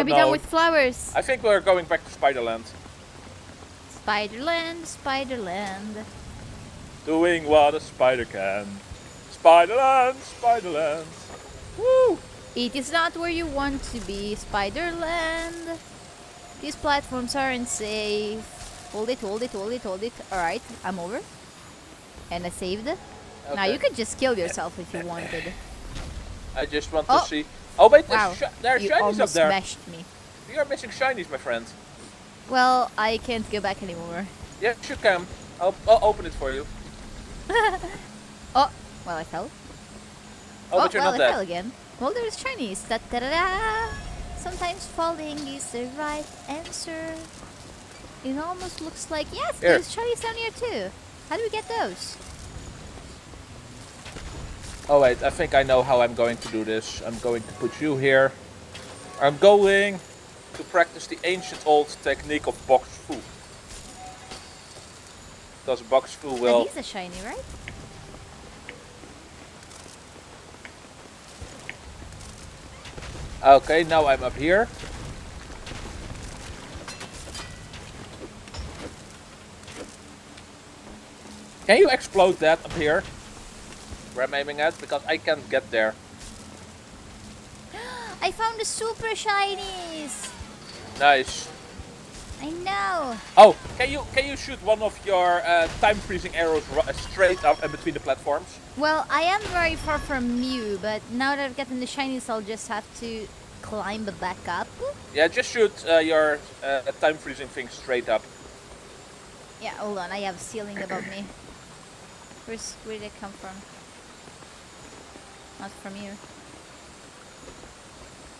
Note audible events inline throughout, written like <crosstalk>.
I be no. done with flowers? I think we're going back to Spiderland. Spiderland, Spiderland. Doing what a spider can. Spiderland, Spiderland. Woo! It is not where you want to be, Spiderland. These platforms aren't safe. Hold it, hold it, hold it, hold it. Alright, I'm over. And I saved. Now you could just kill yourself if you wanted. <laughs> I just want Oh. to see. Oh wait, Wow, there are you shinies up there. smashed me. We are missing shinies, my friend. Well, I can't go back anymore. Yeah, you can. I'll, I'll open it for you. <laughs> Oh, well, I fell. Oh, but oh, you're well, not I dead. fell again. Well, there's shinies. Da da da da. Sometimes falling is the right answer. It almost looks like yes, Here. there's shinies down here too. How do we get those? Oh wait, I think I know how I'm going to do this. I'm going to put you here. I'm going to practice the ancient old technique of box fu. Because box fu And he's a shiny, right? Okay, now I'm up here. Can you explode that up here? Where I'm aiming at? Because I can't get there. <gasps> I found the super shinies. Nice. I know. Oh, can you can you shoot one of your uh, time freezing arrows uh, straight up in between the platforms? Well, I am very far from you, but now that I've gotten the shinies, I'll just have to climb back up. Yeah, just shoot uh, your uh, time freezing thing straight up. Yeah, hold on. I have a ceiling above me. Where's where did it come from? Not from you.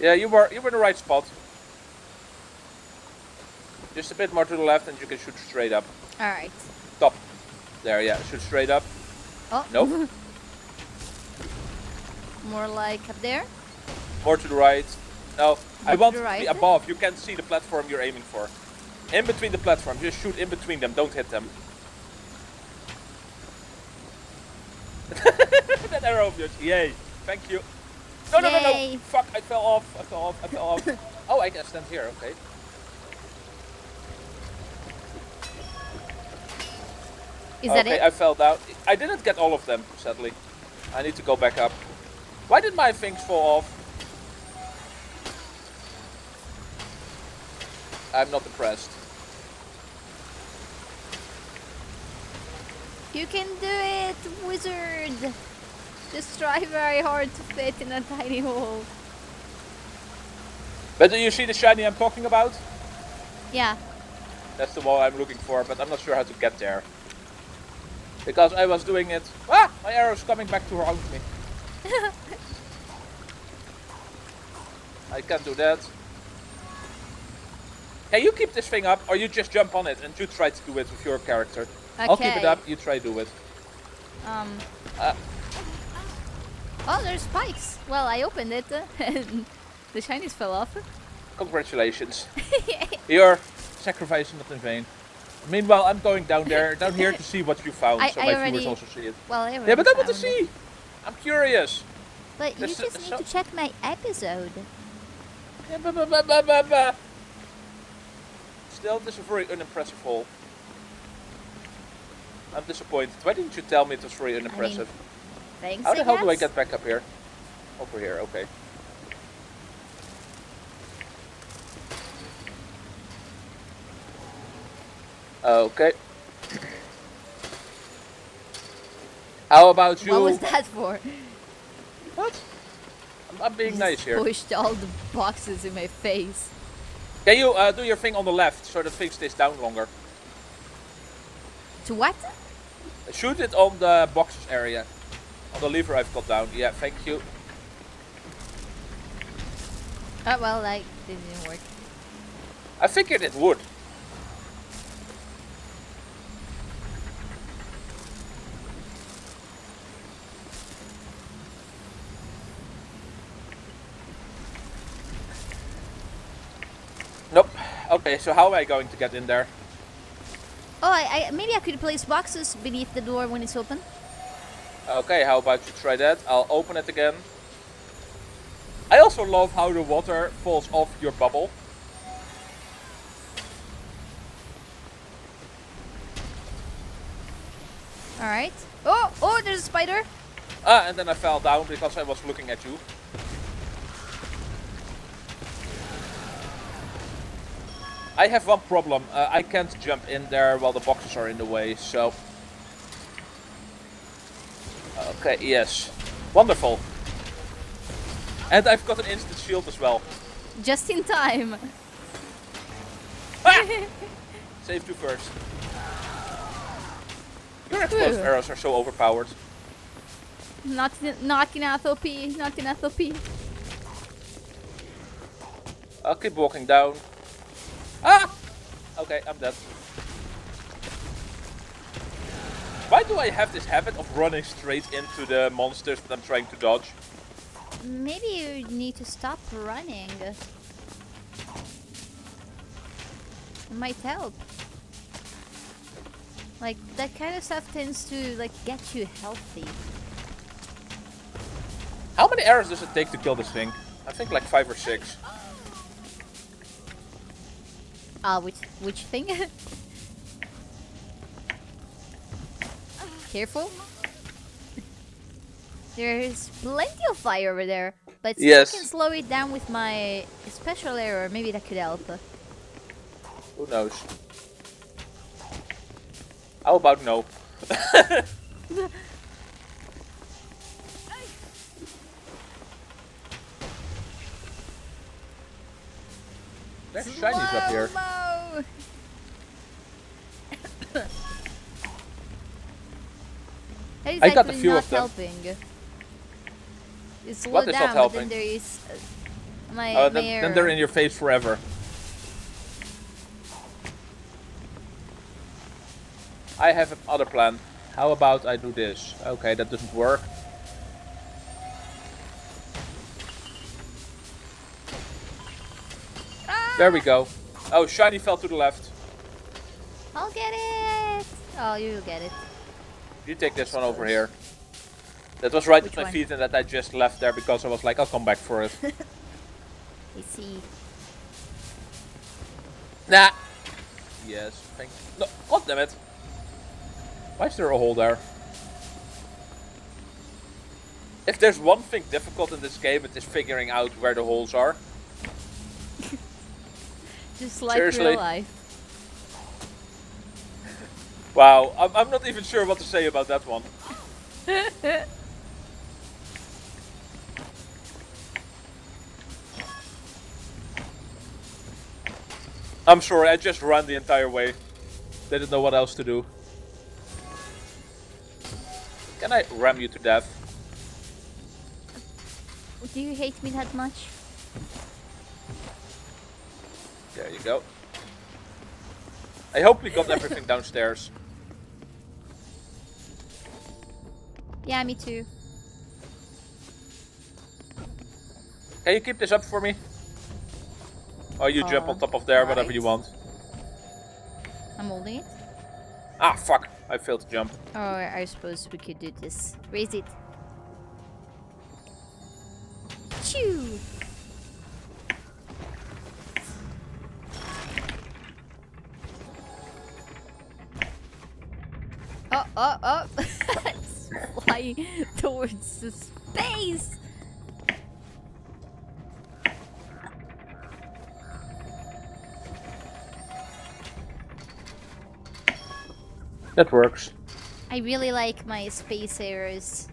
Yeah, you were you were in the right spot. Just a bit more to the left, and you can shoot straight up. All right. Top. There, yeah, shoot straight up. Oh. Nope. <laughs> More like up there. More to the right. No, I to want to be above. You can't see the platform you're aiming for. In between the platform. just shoot in between them. Don't hit them. <laughs> that arrow of yours. Yay. Thank you. No, no, no, no. Fuck, I fell off. I fell off. I fell off. <laughs> oh, I can stand here. Okay. Is that okay, it? I fell down. I didn't get all of them, sadly. I need to go back up. Why did my things fall off? I'm not impressed. You can do it, wizard. Just try very hard to fit in a tiny hole. But do you see the shiny I'm talking about? Yeah. That's the wall I'm looking for, but I'm not sure how to get there. Because I was doing it. Ah! My arrow's coming back to haunt me. <laughs> I can't do that. Can you keep this thing up, or you just jump on it and you try to do it with your character? I'll keep it up, you try to do it. Um. Uh. Oh, there's spikes. Well, I opened it <laughs> and the shinies fell off. Congratulations. <laughs> Your sacrifice is not in vain. Meanwhile, I'm going down there, <laughs> down here to see what you found, I- so I my already- viewers also see it. Well, I Yeah, but I want to found it. see. I'm curious. But you just need so- to check my episode. Yeah, ba- ba- ba- ba- ba- ba. Still, this is a very unimpressive hole. I'm disappointed. Why didn't you tell me it was very unimpressive? Thanks. How the hell do I get back up here? Over here, okay. Okay. How about you? What was that for? What? I'm, I'm being Just nice here. Pushed all the boxes in my face. Can you uh, do your thing on the left so the thing stays down longer? To what? Shoot it on the boxes area. On the lever I've got down. Yeah, thank you. Oh, well, like, didn't work. I figured it would. Nope. Okay, so how am I going to get in there? Oh, I, I maybe I could place boxes beneath the door when it's open. Okay, how about you try that? I'll open it again. I also love how the water falls off your bubble. Alright. Oh, oh, there's a spider. Ah, and then I fell down because I was looking at you. I have one problem. Uh, I can't jump in there while the boxes are in the way, so... Okay, yes. Wonderful. And I've got an instant shield as well. Just in time. Ah! <laughs> Save you first. Your explosive Ooh. arrows are so overpowered. Not, not enough OP, not enough OP. I'll keep walking down. Ah! Okay, I'm dead. Why do I have this habit of running straight into the monsters that I'm trying to dodge? Maybe you need to stop running. It might help. Like that kind of stuff tends to like get you healthy. How many arrows does it take to kill this thing? I think like five or six. Ah, which which thing? <laughs> Careful. There's plenty of fire over there, but Yes. I can slow it down with my special arrow, maybe that could help. Who knows? How about no? <laughs> There's shinies up here. Slow-mo! That is I got a few not of them. helping. It's slow What is not down, but helping? then there is uh, my, Uh, then, then they're in your face forever. I have another plan. How about I do this? Okay, that doesn't work. There we go. Oh, shiny fell to the left. I'll get it! Oh, you'll get it. You take this one over here. That was right Which at my one? feet and that I just left there because I was like, I'll come back for it. <laughs> I see. nah. Yes, thank No, god damn it. Why is there a hole there? If there's one thing difficult in this game, it is figuring out where the holes are. <laughs> Just like Seriously? real life. Wow, I'm, I'm not even sure what to say about that one. <laughs> I'm sorry, I just ran the entire way. They Didn't know what else to do. Can I ram you to death? Do you hate me that much? There you go. I hope we got everything downstairs. <laughs> Yeah, me too. Can you keep this up for me? Or you jump on Uh, top of there, whatever you want. I'm holding it. Ah, fuck. I failed to jump. Oh, I suppose we could do this. Raise it. Chew! Oh, oh, oh! <laughs> towards the space! That works. I really like my space arrows.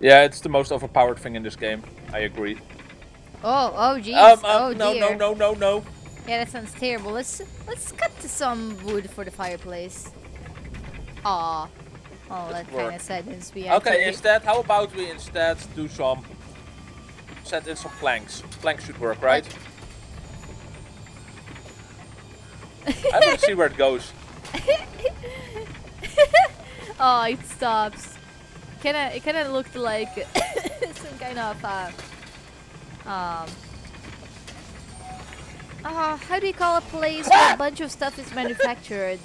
Yeah, it's the most overpowered thing in this game. I agree. Oh, oh, jeez. Um, um, oh, no, dear. no, no, no, no. Yeah, that sounds terrible. Let's let's cut some wood for the fireplace. Aw. Oh, that kind work. of saddens me. Okay, actually. instead, how about we instead do some... Send in some planks. Planks should work, right? I want to see where it goes. <laughs> oh, it stops. Kinda, it kind of looked like <laughs> some kind of uh, um. Uh, how do you call a place where a <laughs> bunch of stuff is manufactured?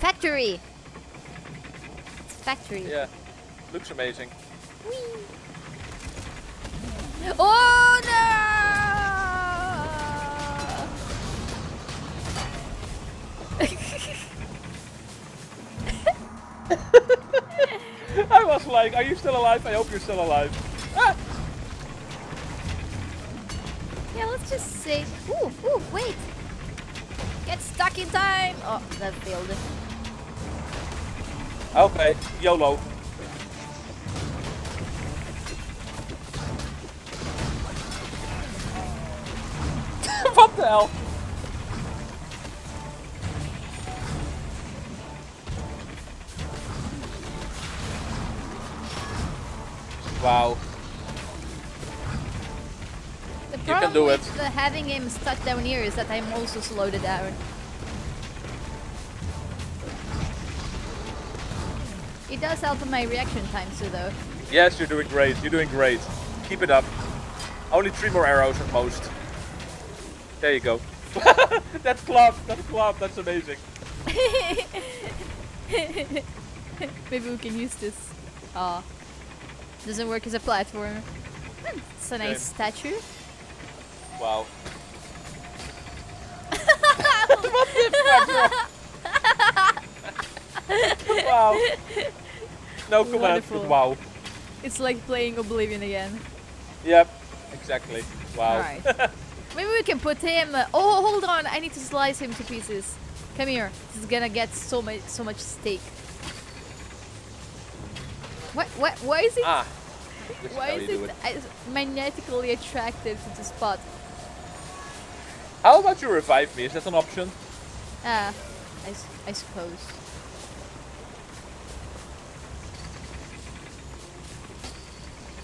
Factory. It's factory. Yeah, looks amazing. Whee! Oh <laughs> no! I was like, are you still alive? I hope you're still alive. Ah! yeah, let's just say. Ooh, ooh, wait! Get stuck in time! Oh, that failed. Okay, YOLO. <laughs> what the hell? Wow. The can problem do with it. having him stuck down here is that I'm also slowed down. It does help my reaction times too, though. Yes, you're doing great. You're doing great. Keep it up. Only three more arrows at most. There you go. <laughs> that's club. That's club. That's amazing. <laughs> Maybe we can use this. Ah, doesn't work as a platform. It's a nice statue. Wow. what the fuck? bro? Wow. No comment, but wow. It's like playing Oblivion again. Yep, exactly. Wow. Alright. <laughs> Maybe we can put him. Uh, oh, hold on! I need to slice him to pieces. Come here. This is gonna get so much, so much steak. What? What? Why is it? ah. Why is it, it. magnetically attracted to the spot? How about you revive me? Is that an option? Ah, I, I suppose.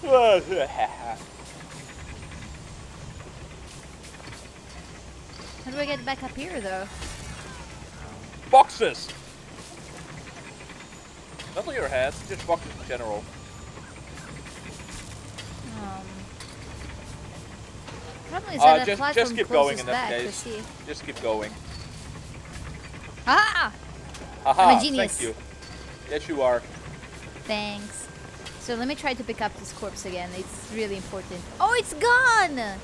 <laughs> How do I get back up here, though? boxes! Not your head, just boxes in general. Um, problem is Uh, that just- just keep going in that case. Just keep going. Ah! Haha, genius. thank you. Yes, you are. Thanks. So let me try to pick up this corpse again. It's really important. Oh, it's gone!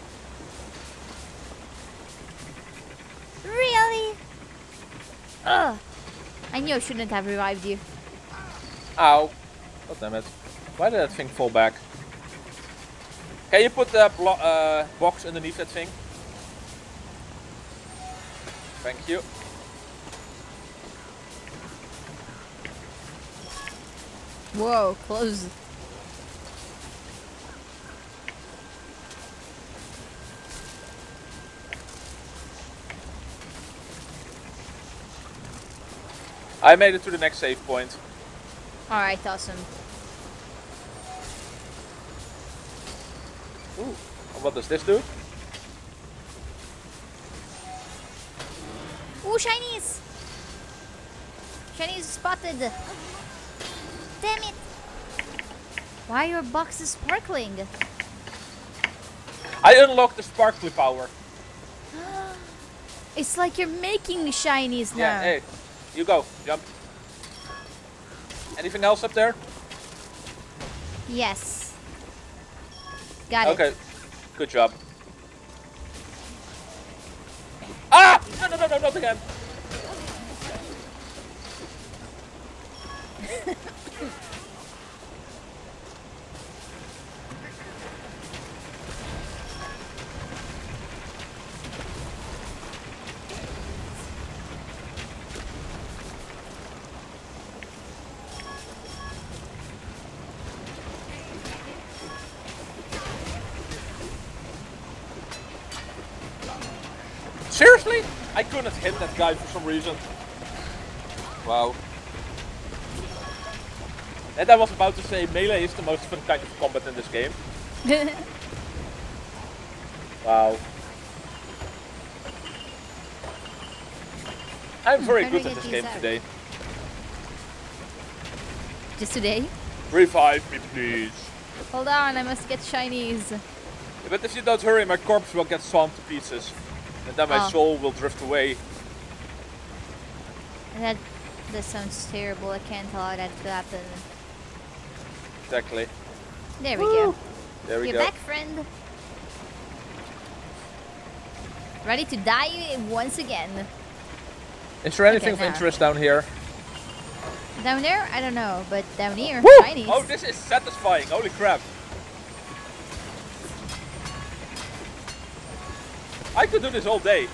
Really? Ugh. I knew I shouldn't have revived you. Ow. God damn it. Why did that thing fall back? Can you put the blo- uh, box underneath that thing? Thank you. Whoa, close. I made it to the next save point. Alright, awesome. Ooh. What does this do? Ooh, shinies! Shinies spotted! Damn it! Why are your boxes sparkling? I unlocked the sparkly power. <gasps> It's like you're making shinies now. Yeah, hey. You go. Jump. Anything else up there? Yes. Got it. Okay. Good job. Ah! No, no, no, no, not again. <laughs> I couldn't hit that guy for some reason. Wow. And I was about to say melee is the most fun kind of combat in this game. <laughs> Wow. I'm very good at this game out? today. Just today? Revive me, please. Hold on, I must get shinies. But if you don't hurry, my corpse will get sawn to pieces and then my oh. soul will drift away. That that sounds terrible. I can't allow that to happen. Exactly. There we Woo. go. There we You're go. You're back, friend. Ready to die once again. Is there anything okay, of interest down here? Down there? I don't know, but down here, Woo! Oh, this is satisfying. Holy crap. I could do this all day.